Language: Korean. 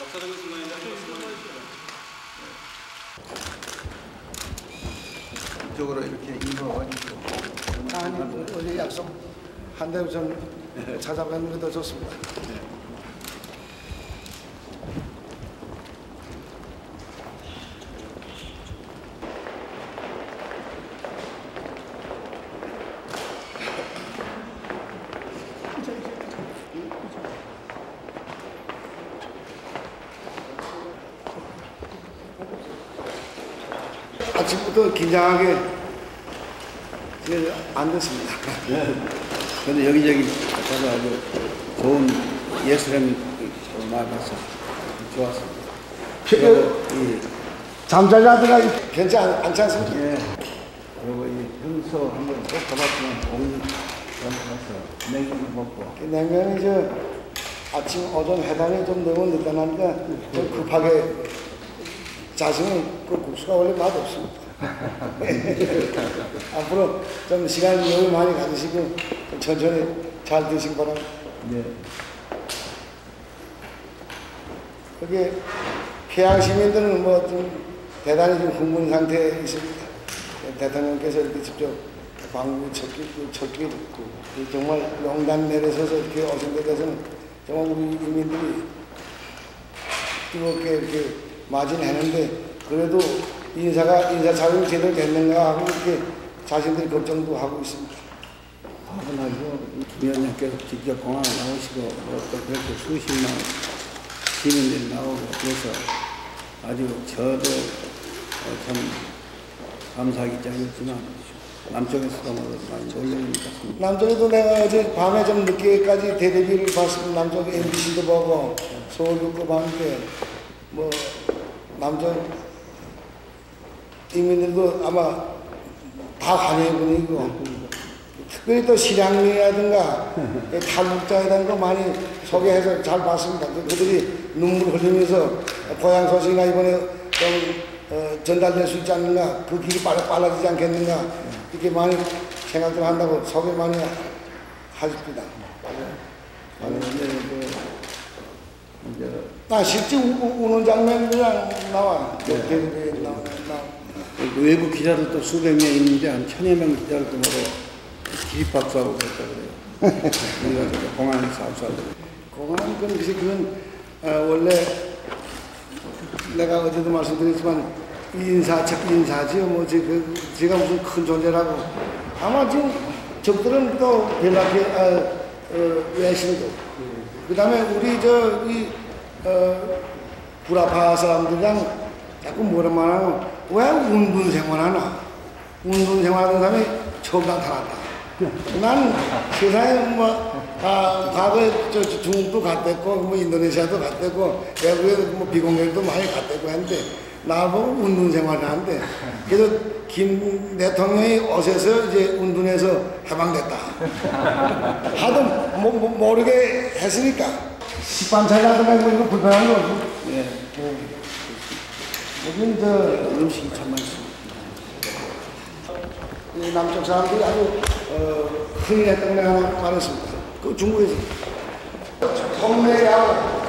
역사적인 순간인데 한 말씀만. 이쪽으로 이렇게 입어가지고 아니 어제 약속 한 대로 좀 찾아뵙는 게더 좋습니다. 아침부터 긴장하게 안 됐습니다. 근데 여기저기 가서 아주 좋은 예술행 많이 봤어 좋았습니다. 그리고 이, 잠잘 자다가 괜찮 않지 않습니까? 예, 그리고 이 흥서 한번 꼭 가봤지만 오늘 가서 냉면 먹고 냉면이 저 아침 오전 회담이 좀 너무 늦어나니까 좀 급하게 자신은 그 국수가 원래 맛없습니다. 앞으로 좀 시간 여유 많이 가지시고 좀 천천히 잘 드시기 바랍니다. 네. 그게 평양 시민들은 뭐 좀 대단히 좀 흥분 상태에 있습니다. 대통령께서 이렇게 직접 방북 첫길, 첫길 정말 용단 내려서서 이렇게 오신 데 대해서는 정말 우리 인민들이 뜨겁게 이렇게 맞이했는데 그래도 인사가 인사 차림이 제대로 됐는가 하고 이렇게 자신들이 걱정도 하고 있습니다. 화분하고 위원장께서 직접 공항에 나오시고 또 그렇게 수십만 시민들이 나오고 그래서 아주 저도 어, 참 감사하기 짝이었지만 남쪽에서도 뭐 많이 놀라는 것 같습니다. 남쪽에도 내가 어제 밤에 좀 늦게까지 대대비를 봤습니다. 남쪽 MBC도 보고 서울도 봤는데 뭐 남쪽 이민들도 아마 다 분위기고 특별히 또 실향민이라든가 탈북자라든가 많이 소개해서 잘 봤습니다. 그- 그들이 눈물 흘리면서 고향 소식이나 이번에 좀 어, 전달될 수 있지 않는가 그 길이 빨라, 빨라지지 않겠는가 이렇게 많이 생각 좀 한다고 소개 많이 하십니다. 그아 실제 우, 우- 우는 장면이랑 나와. 네. 나와. 나와. 그 외국 기자들도 수백 명 있는데 한 천여 명 기자들도 모두 기립박수하고 그랬다 그래요. 우리가 저기 공항에서 압수하고. 공항 건 글쎄 그건 어, 원래 내가 어제도 말씀드렸지만 인사 즉 인사지요 뭐 제, 그, 제가 무슨 큰 존재라고. 아마 지금 적들은 또 별나게 어, 어, 외신도. 그 다음에 우리 저이 어, 구라파 사람들이랑 자꾸 뭐라 말하면 왜 운동 생활하나 운동 생활하는 사람이 처음 나타났다 난 세상에 뭐, 아, 과거에 저, 저 중국도 갔댔고, 뭐 인도네시아도 갔댔고, 외국에 뭐 비공개도 많이 갔댔고 했는데, 나보고 운동 생활을 하는데, 그래서 김 대통령이 오셔서 이제 운동에서 해방됐다. 하도 뭐, 뭐 모르게 했으니까. 식반찬이라든가 뭐 이거 불편한 거 없어. 예. 여긴 저 음식이 참. 이 남쪽 사람들이 아주 어, 흔히 했던 게 하나 많았습니다. 그 중국에서 동네하고